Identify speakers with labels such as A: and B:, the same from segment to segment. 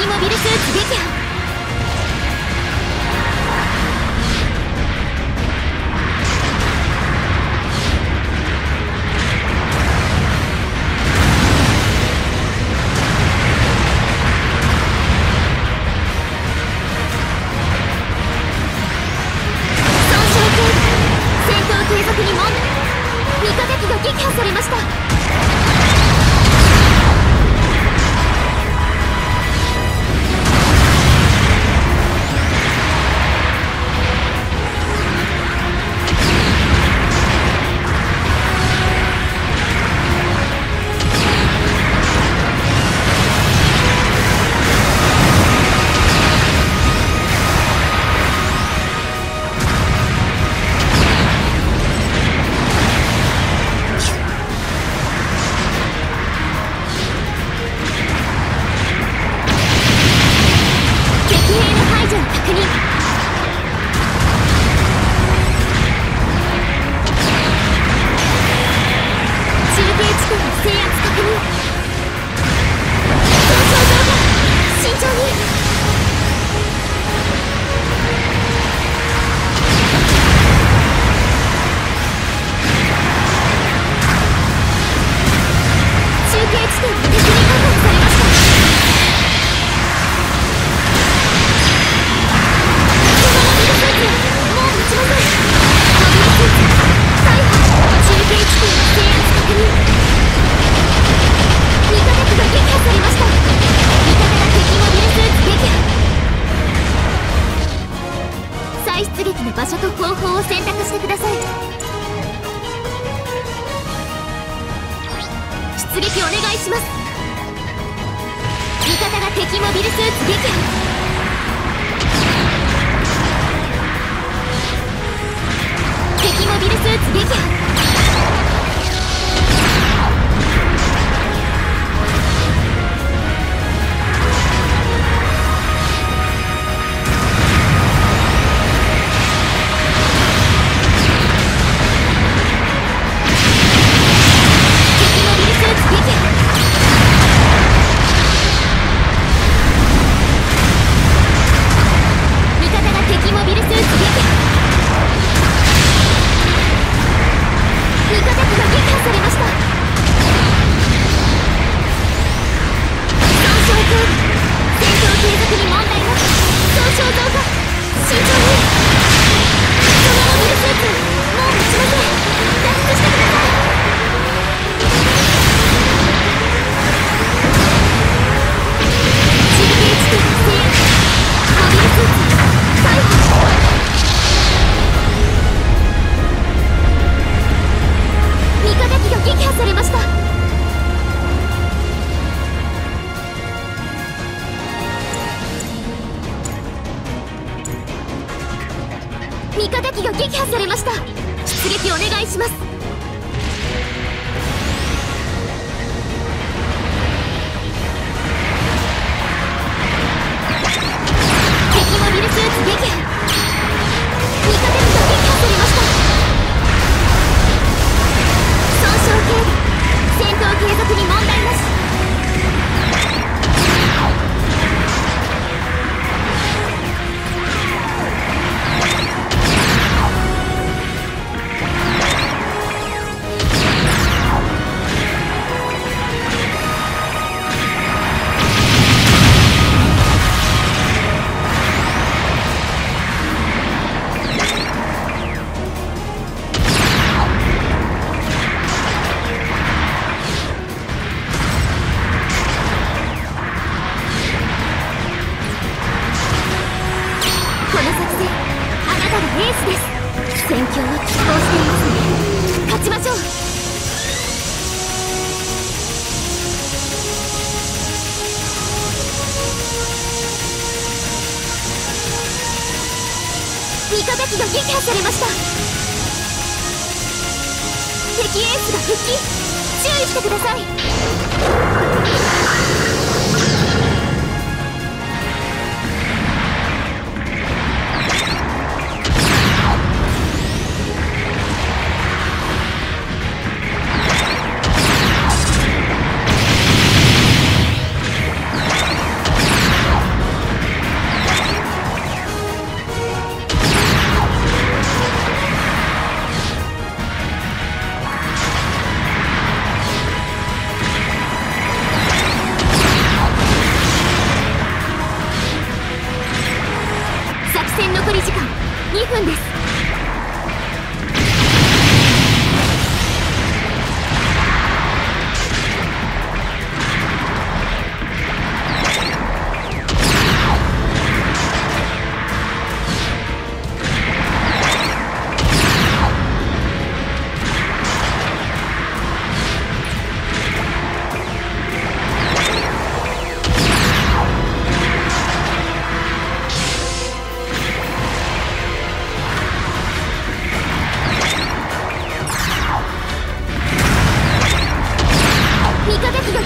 A: ジモビルスーツ撃破。場所と方法を選択してください。出撃お願いします。味方が敵モビルスーツ撃破。味方機が撃破されました。出撃お願いします。エースです戦況は拮抗しています。ね勝ちましょう。味方機が撃破されました敵エースが復帰。注意してください。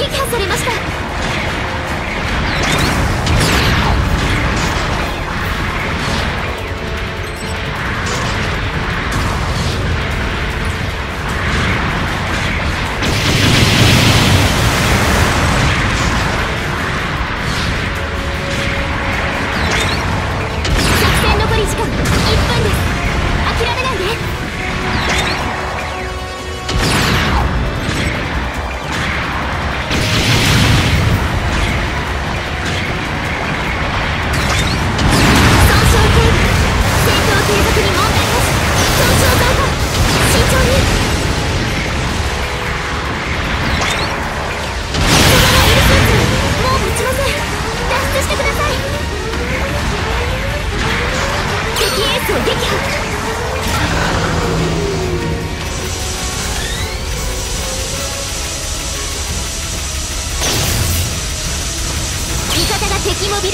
A: 撃破されました。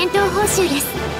A: 戦闘報酬です。